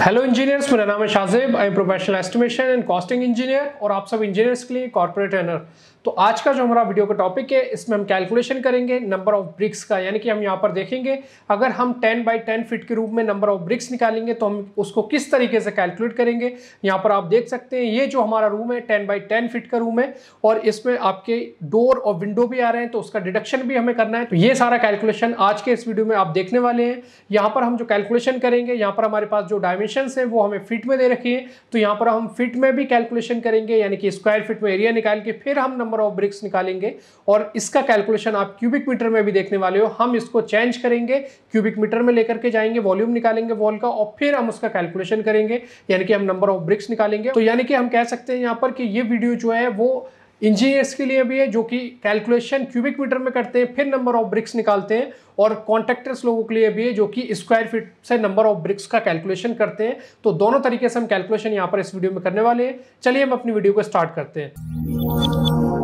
Hello engineers मेरा नाम है Shahzeb I am professional estimation and costing engineer और आप सब इंजीनियर्स के लिए कॉर्पोरेट ट्रेनर तो आज का जो हमारा वीडियो का टॉपिक है, इसमें हम कैलकुलेशन करेंगे नंबर ऑफ़ ब्रिक्स का, यानी कि हम यहाँ पर देखेंगे, अगर हम 10 बाई 10 फीट के रूप में नंबर ऑफ़ ब्रिक्स निकालेंगे तो हम उसको किस तरीके से कैलकुलेट करेंगे, यहाँ पर आप देख सकते हैं, ये जो हमारा रूम है 10 बाई 10 फीट का रूम है, और इसमें आपके डोर और विंडो भी आ रहे हैं तो उसका डिडक्शन भी हमें करना है तो ये सारा कैलकुलेशन आज के इस वीडियो में आप देखने वाले हैं। यहाँ पर हम जो कैलकुलेशन करेंगे, यहाँ पर हमारे पास जो डायमेंशन है, वो हमें फिट में दे रखी है तो यहाँ पर हम फिट में भी कैलकुलेशन करेंगे, यानी कि स्क्वायर फिट में एरिया निकाल के, फिर हम नंबर ऑफ़ ब्रिक्स निकालेंगे और इसका कैलकुलेशन आप क्यूबिक मीटर में भी देखने वाले हो। हम इसको चेंज करेंगे क्यूबिक मीटर में लेकर के जाएँगे वॉल्यूम निकालेंगे वॉल का और फिर हम उसका कैलकुलेशन करेंगे, यानी कि हम नंबर ऑफ़ ब्रिक्स निकालेंगे। तो यानी कि हम कह सकते हैं यहाँ पर कि ये वीडियो जो है वो इंजीनियर्स के लिए भी है, जो कि कैलकुलेशन क्यूबिक मीटर में करते हैं, फिर नंबर ऑफ़ ब्रिक्स निकालते हैं और कॉन्ट्रैक्टर्स लोगों के लिए भी है, जो कि स्क्वायर फीट से नंबर ऑफ़ ब्रिक्स का कैलकुलेशन करते हैं। तो दोनों तरीके से हम कैलकुलेशन यहाँ पर इस वीडियो में करने वाले हैं। चलिए हम अपनी वीडियो को स्टार्ट करते हैं।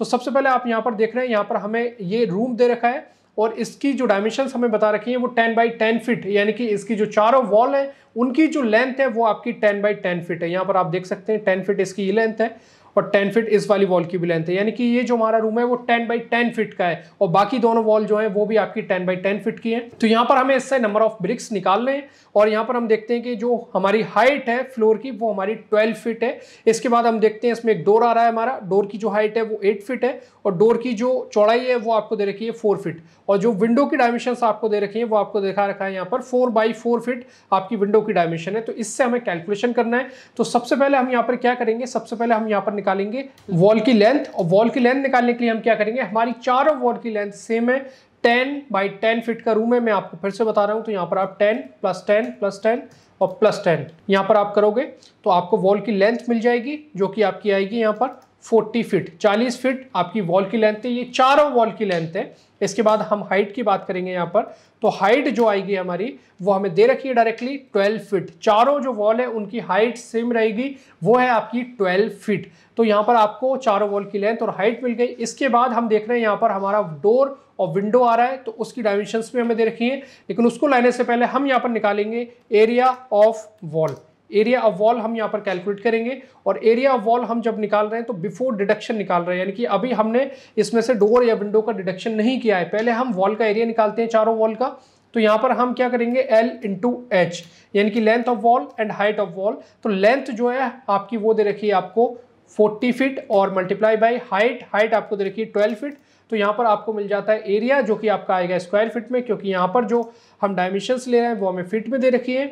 तो सबसे पहले आप यहाँ पर देख रहे हैं, यहाँ पर हमें ये रूम दे रखा है और इसकी जो डायमेंशन हमें बता रखी है, वो टेन बाई टेन फिट यानी कि इसकी जो चारों वॉल है, उनकी जो लेंथ है, वो आपकी टेन बाई टेन फिट है। यहाँ पर आप देख सकते हैं टेन फिट इसकी ये लेंथ है। और 10 फीट इस वाली वॉल की भी लेंथ है। यानी कि ये जो हमारा रूम है, वो 10 बाई 10 फिट का है और बाकी दोनों वॉल जो है, वो भी आपकी 10 बाई 10 फीट की है। तो यहाँ पर हमें इससे नंबर ऑफ़ ब्रिक्स निकालने हैं और यहाँ पर हम देखते हैं कि जो हमारी हाइट है फ्लोर की, वो हमारी ट्वेल्व फिट है। इसके बाद हम देखते हैं, इसमें एक डोर आ रहा है हमारा। डोर की जो हाइट है, वो एट फिट है और डोर की जो चौड़ाई है, वो आपको दे रखी है फोर फिट और जो विंडो की डायमेंशन आपको दे रखी है, वो आपको देखा रखा है यहाँ पर फोर बाई फोर फिट आपकी विंडो की डायमेंशन है। तो इससे हमें कैलकुलेशन करना है। तो सबसे पहले हम यहाँ पर क्या करेंगे? सबसे पहले हम यहाँ पर निकालेंगे वॉल की लेंथ और वॉल की लेंथ निकालने के लिए हम क्या करेंगे? हमारी चारों वॉल की लेंथ सेम है। टेन बाई टेन फिट का रूम है, मैं आपको फिर से बता रहा हूँ तो यहाँ पर आप ten plus ten plus ten और प्लस टेन यहाँ पर आप करोगे तो आपको वॉल की लेंथ मिल जाएगी, जो कि आपकी आएगी यहाँ पर। 40 फीट 40 फीट आपकी वॉल की लेंथ है, ये चारों वॉल की लेंथ है। इसके बाद हम हाइट की बात करेंगे यहाँ पर। तो हाइट जो आएगी हमारी, वो हमें दे रखी है डायरेक्टली 12 फीट। चारों जो वॉल है, उनकी हाइट सेम रहेगी, वो है आपकी 12 फीट। तो यहाँ पर आपको चारों वॉल की लेंथ और हाइट मिल गई। इसके बाद हम देख रहे हैं यहाँ पर हमारा डोर और विंडो आ रहा है तो उसकी डायमेंशंस भी हमें दे रखी है। लेकिन उसको लाने से पहले हम यहाँ पर निकालेंगे area of wall. Area of wall हम यहाँ पर कैलकुलेट करेंगे और एरिया ऑफ़ वॉल हम जब निकाल रहे हैं तो बिफोर डिडक्शन निकाल रहे हैं, यानी कि अभी हमने इसमें से डोर या विंडो का डिडक्शन नहीं किया है। पहले हम वॉल का एरिया निकालते हैं चारों वॉल का तो यहाँ पर हम क्या करेंगे? एल इंटू एच यानी कि length of wall and height of wall तो लेंथ जो है, आपकी वो दे रखी है आपको 40 फीट और मल्टीप्लाई बाई हाइट हाइट आपको दे रखी है 12 फीट तो यहाँ पर आपको मिल जाता है एरिया जो कि आपका आएगा स्क्वायर फीट में, क्योंकि यहाँ पर जो हम डायमेंशंस ले रहे हैं, वो हमें फीट में दे रखी है।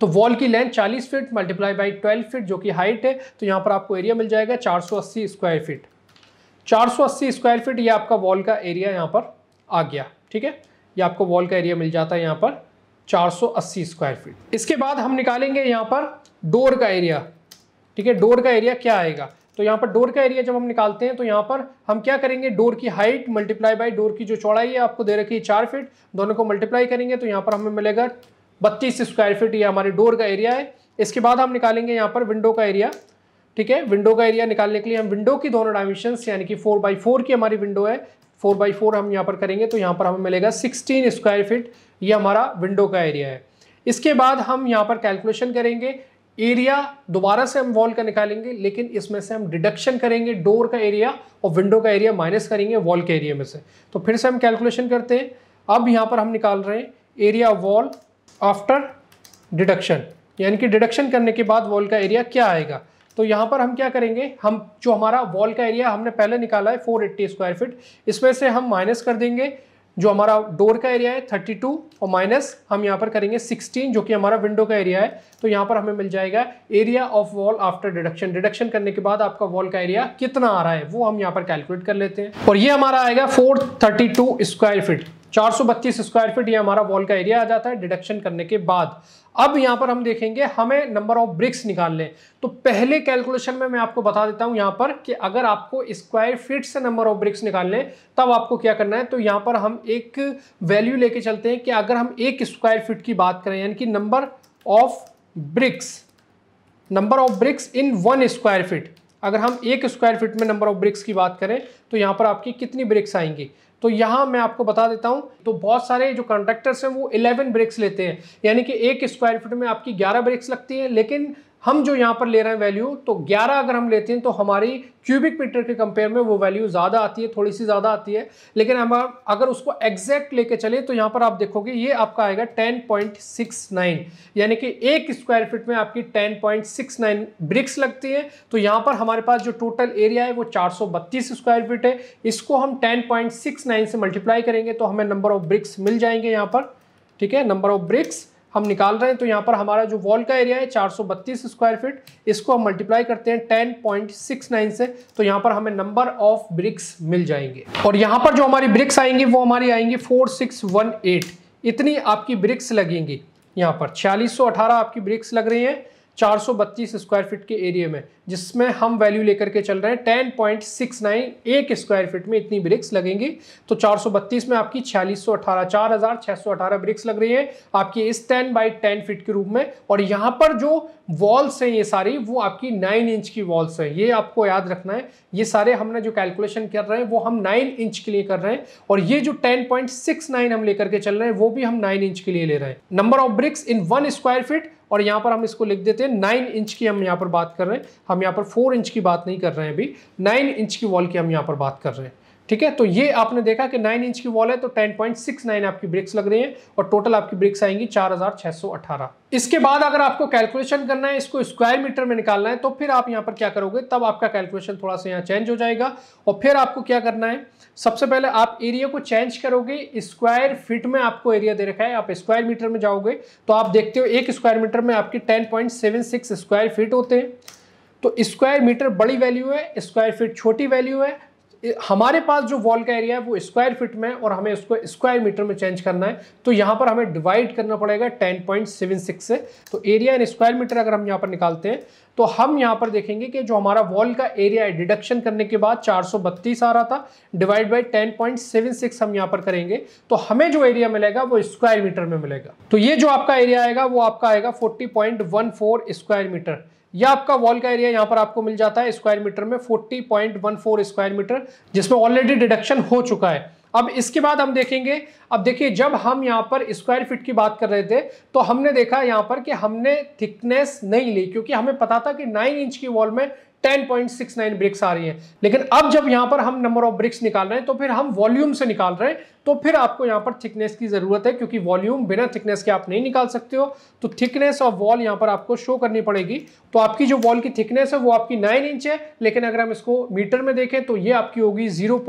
तो वॉल की length 40 feet multiply by 12 feet जो कि हाइट है तो यहाँ पर आपको एरिया मिल जाएगा 480 स्क्वायर फीट 480 स्क्वायर फीट ये आपका वॉल का एरिया यहाँ पर आ गया, ठीक है? ये आपको वॉल का एरिया मिल जाता है यहाँ पर 480 स्क्वायर फीट इसके बाद हम निकालेंगे यहाँ पर डोर का एरिया ठीक है? डोर का एरिया क्या आएगा? तो यहाँ पर डोर का एरिया जब हम निकालते हैं तो यहाँ पर हम क्या करेंगे? डोर की हाइट मल्टीप्लाई बाई डोर की जो चौड़ाई है, आपको दे रखी है चार फीट दोनों को मल्टीप्लाई करेंगे तो यहाँ पर हमें मिलेगा बत्तीस स्क्वायर फीट ये हमारे डोर का एरिया है। इसके बाद हम निकालेंगे यहाँ पर विंडो का एरिया ठीक है? विंडो का एरिया निकालने के लिए हम विंडो की दोनों डायमेंशन यानी कि फोर बाई फोर की हमारी विंडो है फोर बाई फोर हम यहाँ पर करेंगे तो यहाँ पर हमें मिलेगा सिक्सटीन स्क्वायर फीट ये हमारा विंडो का एरिया है। इसके बाद हम यहाँ पर कैलकुलेशन करेंगे एरिया दोबारा से हम वॉल का निकालेंगे, लेकिन इसमें से हम डिडक्शन करेंगे डोर का एरिया और विंडो का एरिया माइनस करेंगे वॉल के एरिया में से। तो फिर से हम कैलकुलेशन करते हैं। अब यहाँ पर हम निकाल रहे हैं एरिया वॉल आफ्टर डिडक्शन यानी कि डिडक्शन करने के बाद वॉल का एरिया क्या आएगा? तो यहाँ पर हम क्या करेंगे? हम जो हमारा वॉल का एरिया हमने पहले निकाला है 480 स्क्वायर फीट इसमें से हम माइनस कर देंगे, जो हमारा डोर का एरिया है 32 और माइनस हम यहाँ पर करेंगे 16 जो कि हमारा विंडो का एरिया है. तो यहाँ पर हमें मिल जाएगा area of wall after deduction deduction करने के बाद आपका वॉल का एरिया कितना आ रहा है, वो हम यहाँ पर कैलकुलेट कर लेते हैं. और ये हमारा आएगा 432 स्क्वायर फीट 432 स्क्वायर फीट ये हमारा वॉल का एरिया आ जाता है डिडक्शन करने के बाद। अब यहाँ पर हम देखेंगे, हमें नंबर ऑफ़ ब्रिक्स निकालने तो पहले कैलकुलेशन में मैं आपको बता देता हूँ यहाँ पर कि अगर आपको स्क्वायर फीट से नंबर ऑफ़ ब्रिक्स निकालने तब आपको क्या करना है? तो यहाँ पर हम एक वैल्यू लेके चलते हैं कि अगर हम एक स्क्वायर फीट की बात करें, यानी कि number of bricks number of bricks in one square feet अगर हम एक स्क्वायर फीट में नंबर ऑफ़ ब्रिक्स की बात करें तो यहाँ पर आपकी कितनी ब्रिक्स आएँगी? तो यहाँ मैं आपको बता देता हूँ तो बहुत सारे जो कंडक्टर्स हैं, वो 11 ब्रिक्स लेते हैं। यानी कि एक स्क्वायर फीट में आपकी 11 ब्रिक्स लगती है, लेकिन हम जो यहाँ पर ले रहे हैं वैल्यू तो 11 अगर हम लेते हैं तो हमारी क्यूबिक मीटर के कंपेयर में वो वैल्यू ज़्यादा आती है, थोड़ी सी ज़्यादा आती है। लेकिन हम अगर उसको एग्जैक्ट लेके चले तो यहाँ पर आप देखोगे, ये आपका आएगा 10.69 यानी कि एक स्क्वायर फीट में आपकी 10.69 ब्रिक्स लगती है। तो यहाँ पर हमारे पास जो टोटल एरिया है, वो चार सौ बत्तीस स्क्वायर फीट है। इसको हम टेन से मल्टीप्लाई करेंगे तो हमें नंबर ऑफ़ ब्रिक्स मिल जाएँगे यहाँ पर। ठीक है? नंबर ऑफ़ ब्रिक्स हम निकाल रहे हैं तो यहाँ पर हमारा जो वॉल का एरिया है 432 स्क्वायर फीट इसको हम मल्टीप्लाई करते हैं 10.69 से तो यहाँ पर हमें नंबर ऑफ़ ब्रिक्स मिल जाएँगे। और यहाँ पर जो हमारी ब्रिक्स आएँगी, वो हमारी आएँगी 4618 इतनी आपकी ब्रिक्स लगेंगी। यहाँ पर छियालीस आपकी ब्रिक्स लग रही हैं 432 स्क्वायर फीट के एरिया में, जिसमें हम वैल्यू लेकर के चल रहे हैं 10.69 एक स्क्वायर फीट में इतनी ब्रिक्स लगेंगी। तो 432 में आपकी छियालीस सौ अठारह, चार हज़ार छह सौ अठारह ब्रिक्स लग रही है आपकी इस 10 बाई 10 फीट के रूप में। और यहाँ पर जो वॉल्स हैं ये सारी, वो आपकी 9 इंच की वॉल्स हैं। ये आपको याद रखना है। ये सारे हमने जो कैलकुलेशन कर रहे हैं, वो हम 9 इंच के लिए कर रहे हैं। और ये जो 10.69 हम लेकर के चल रहे हैं, वो भी हम 9 इंच के लिए ले रहे हैं। Number of bricks in one square feet और यहाँ पर हम इसको लिख देते हैं नाइन इंच की हम यहाँ पर बात कर रहे हैं। हम यहाँ पर फोर इंच की बात नहीं कर रहे हैं अभी। नाइन इंच की वॉल की हम यहाँ पर बात कर रहे हैं। ठीक है? तो ये आपने देखा कि 9 इंच की वॉल है तो 10.69 आपकी ब्रिक्स लग रही हैं और टोटल आपकी ब्रिक्स आएँगी 4618 इसके बाद अगर आपको कैलकुलेशन करना है, इसको स्क्वायर मीटर में निकालना है तो फिर आप यहाँ पर क्या करोगे? तब आपका कैलकुलेशन थोड़ा सा यहाँ चेंज हो जाएगा। और फिर आपको क्या करना है? सबसे पहले आप एरिया को चेंज करोगे स्क्वायर फीट में आपको एरिया दे रखा है। आप स्क्वायर मीटर में जाओगे तो आप देखते हो एक स्क्वायर मीटर में आपकी टेन स्क्वायर फीट होते हैं। तो स्क्वायर मीटर बड़ी वैल्यू है स्क्वायर फीट छोटी वैल्यू है हमारे पास जो वॉल का एरिया है, वो स्क्वायर फीट में और हमें उसको स्क्वायर मीटर में चेंज करना है। तो यहाँ पर हमें डिवाइड करना पड़ेगा 10.76 से। तो एरिया इन स्क्वायर मीटर अगर हम यहाँ पर निकालते हैं तो हम यहाँ पर देखेंगे कि जो हमारा वॉल का एरिया है डिडक्शन करने के बाद 432 आ रहा था। डिवाइड बाई 10.76 हम यहाँ पर करेंगे तो हमें जो एरिया मिलेगा वो स्क्वायर मीटर में मिलेगा। तो ये जो आपका एरिया आएगा, वो आपका आएगा 40.14 स्क्वायर मीटर यह आपका वॉल का एरिया यहाँ पर आपको मिल जाता है स्क्वायर मीटर में 40.14 स्क्वायर मीटर जिसमें ऑलरेडी डिडक्शन हो चुका है। अब इसके बाद हम देखेंगे, अब देखिए, जब हम यहाँ पर स्क्वायर फिट की बात कर रहे थे तो हमने देखा यहाँ पर कि हमने थिकनेस नहीं ली, क्योंकि हमें पता था कि नाइन इंच की वॉल में 10.69 ब्रिक्स आ रही हैं। लेकिन अब जब यहाँ पर हम नंबर ऑफ़ ब्रिक्स निकाल रहे हैं तो फिर हम वॉल्यूम से निकाल रहे हैं तो फिर आपको यहाँ पर थिकनेस की ज़रूरत है, क्योंकि वॉल्यूम बिना थिकनेस के आप नहीं निकाल सकते हो। तो थिकनेस ऑफ़ वॉल यहाँ पर आपको शो करनी पड़ेगी। तो आपकी जो वॉल की थिकनेस है, वो आपकी नाइन इंच है, लेकिन अगर हम इसको मीटर में देखें तो ये आपकी होगी ज़ीरो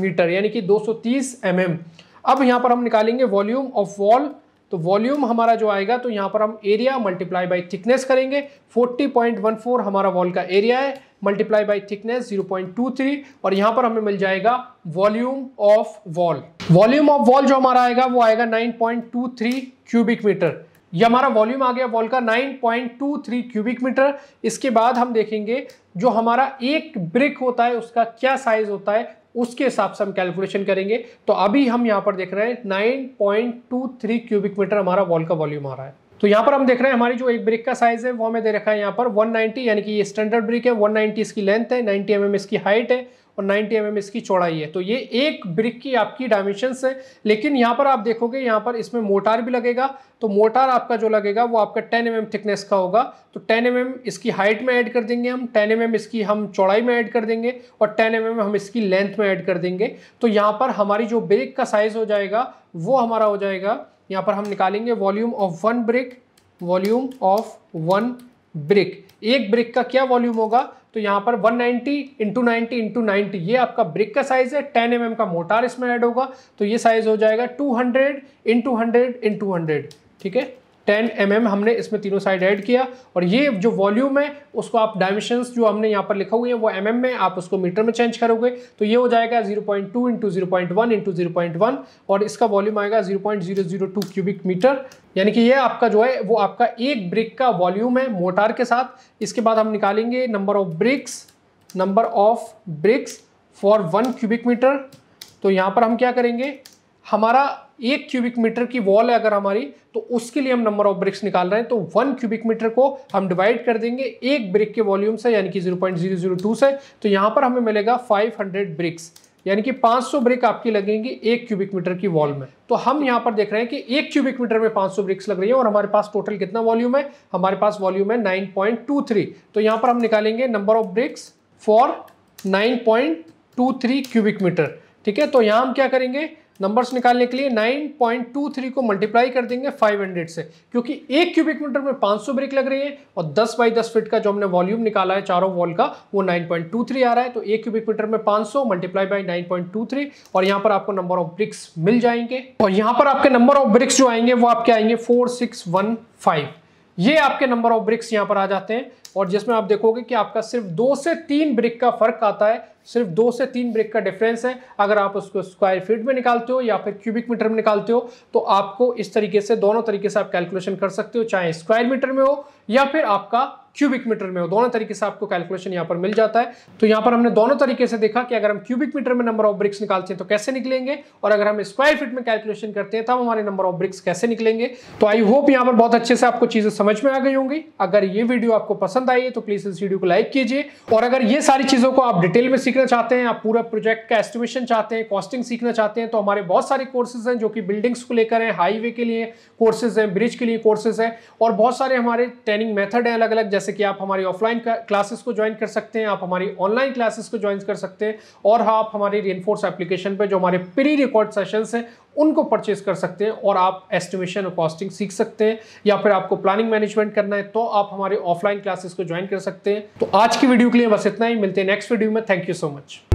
मीटर यानी कि दो सौ mm. अब यहाँ पर हम निकालेंगे वॉल्यूम ऑफ़ वॉल तो वॉल्यूम हमारा जो आएगा तो यहाँ पर हम एरिया मल्टीप्लाई बाई थिकनेस करेंगे। 40.14 हमारा वॉल का एरिया है मल्टीप्लाई बाई थिकनेस 0.23 और यहाँ पर हमें मिल जाएगा volume of wall. Volume of wall जो हमारा आएगा, वो आएगा 9.23 क्यूबिक मीटर। ये हमारा वॉल्यूम आ गया वॉल का 9.23 क्यूबिक मीटर। इसके बाद हम देखेंगे जो हमारा एक ब्रिक होता है, उसका क्या साइज़ होता है उसके हिसाब से हम कैलकुलेशन करेंगे। तो अभी हम यहाँ पर देख रहे हैं 9.23 क्यूबिक मीटर हमारा वॉल का वॉल्यूम आ रहा है। तो यहाँ पर हम देख रहे हैं, हमारी जो एक ब्रिक का साइज़ है, वो हमें दे रखा है यहाँ पर 190 यानी कि ये स्टैंडर्ड ब्रिक है 190 इसकी लेंथ है 90 एम mm इसकी हाइट है। और 90 एम mm इसकी चौड़ाई है। तो ये एक ब्रिक की आपकी डायमेंशंस है। लेकिन यहाँ पर आप देखोगे, यहाँ पर इसमें मोटार भी लगेगा। तो मोटार आपका जो लगेगा, वो आपका 10 एम mm थिकनेस का होगा। तो 10 एम mm इसकी हाइट में ऐड कर देंगे हम। 10 एम mm इसकी हम चौड़ाई में ऐड कर देंगे और 10 एम mm हम इसकी लेंथ में ऐड कर देंगे। तो यहाँ पर हमारी जो ब्रिक का साइज़ हो जाएगा, वो हमारा हो जाएगा। यहाँ पर हम निकालेंगे volume of one brick volume of one brick एक ब्रिक का क्या वॉल्यूम होगा? तो यहाँ पर 190 ninety into ninety into ninety, ये आपका ब्रिक का साइज़ है 10 एम mm का मोटार इसमें ऐड होगा तो ये साइज़ हो जाएगा 200 hundred into hundred into hundred, ठीक है? 10 एम mm हमने इसमें तीनों साइड ऐड किया और ये जो वॉल्यूम है, उसको आप डायमेंशंस जो हमने यहाँ पर लिखा हुआ है, वो एम mm में आप उसको मीटर में चेंज करोगे तो ये हो जाएगा 0.2 point two into zero point one into zero point one और इसका वॉल्यूम आएगा 0.002 क्यूबिक मीटर यानी कि ये आपका जो है, वो आपका एक ब्रिक का वॉल्यूम है मोटार के साथ। इसके बाद हम निकालेंगे number of bricks number of bricks for one cubic metre तो यहाँ पर हम क्या करेंगे? हमारा एक क्यूबिक मीटर की वॉल है अगर हमारी तो उसके लिए हम नंबर ऑफ़ ब्रिक्स निकाल रहे हैं तो वन क्यूबिक मीटर को हम डिवाइड कर देंगे, एक ब्रिक के वॉल्यूम से, यानी कि 0.002 से तो यहाँ पर हमें मिलेगा 500 ब्रिक्स यानी कि 500 ब्रिक आपकी लगेंगी एक क्यूबिक मीटर की वॉल में। तो हम यहाँ पर देख रहे हैं कि एक क्यूबिक मीटर में 500 ब्रिक्स लग रही है और हमारे पास टोटल कितना वॉल्यूम है? हमारे पास वॉल्यूम है 9.23 तो यहाँ पर हम निकालेंगे number of bricks for 9.23 cubic metre, ठीक है? तो यहाँ हम क्या करेंगे? नंबर्स निकालने के लिए 9.23 को मल्टीप्लाई कर देंगे 500 से, क्योंकि एक क्यूबिक मीटर में 500 ब्रिक लग रही है और 10 बाई 10 फीट का जो हमने वॉल्यूम निकाला है, चारों वॉल का, वो 9.23 आ रहा है। तो एक क्यूबिक मीटर में 500 मल्टीप्लाई बाई 9.23 और यहाँ पर आपको नंबर ऑफ़ ब्रिक्स मिल जाएँगे। और यहाँ पर आपके नंबर ऑफ़ ब्रिक्स जो आएँगे, वो आपके आएँगे फोर ये आपके नंबर ऑफ़ ब्रिक्स यहाँ पर आ जाते हैं और जिसमें आप देखोगे कि आपका सिर्फ़ दो से तीन ब्रिक का फ़र्क आता है, सिर्फ़ दो से तीन ब्रिक का डिफरेंस है। अगर आप उसको स्क्वायर फीट में निकालते हो या फिर क्यूबिक मीटर में निकालते हो तो आपको इस तरीके से, दोनों तरीके से आप कैलकुलेशन कर सकते हो, चाहे स्क्वायर मीटर में हो या फिर आपका क्यूबिक मीटर में हो। दोनों तरीके से आपको कैलकुलेशन यहाँ पर मिल जाता है। तो यहाँ पर हमने दोनों तरीके से देखा कि अगर हम क्यूबिक मीटर में नंबर ऑफ़ ब्रिक्स निकालते हैं तो कैसे निकलेंगे और अगर हम स्क्वायर फीट में कैलकुलेशन करते हैं तब हमारे नंबर ऑफ़ ब्रिक्स कैसे निकलेंगे। तो आई होप यहाँ पर बहुत अच्छे से आपको चीज़ें समझ में आ गई होंगी। अगर ये वीडियो आपको पसंद आई है तो प्लीज़ इस वीडियो को लाइक कीजिए। और अगर ये सारी चीज़ों को आप डिटेल में सीखना चाहते हैं, आप पूरा प्रोजेक्ट का एस्टिमेशन चाहते हैं कॉस्टिंग सीखना चाहते हैं तो हमारे बहुत सारे कोर्सेज हैं जो कि बिल्डिंग्स को लेकर हैं हाईवे के लिए कोर्सेज हैं ब्रिज के लिए कोर्सेज हैं और बहुत सारे हमारे ट्रेनिंग मेथड हैं अलग अलग जैसे कि आप हमारी ऑफलाइन क्लासेस को ज्वाइन कर सकते हैं आप हमारी ऑनलाइन क्लासेस को ज्वाइन कर सकते हैं और हाँ, आप हमारी रेनफोर्स एप्लीकेशन पर जो हमारे प्री रिकॉर्ड सेशंस हैं उनको परचेज कर सकते हैं और आप एस्टिमेशन और कॉस्टिंग सीख सकते हैं या फिर आपको प्लानिंग मैनेजमेंट करना है तो आप हमारे ऑफलाइन क्लासेस को ज्वाइन कर सकते हैं। तो आज की वीडियो के लिए बस इतना ही मिलते हैं नेक्स्ट वीडियो में। Thank you so much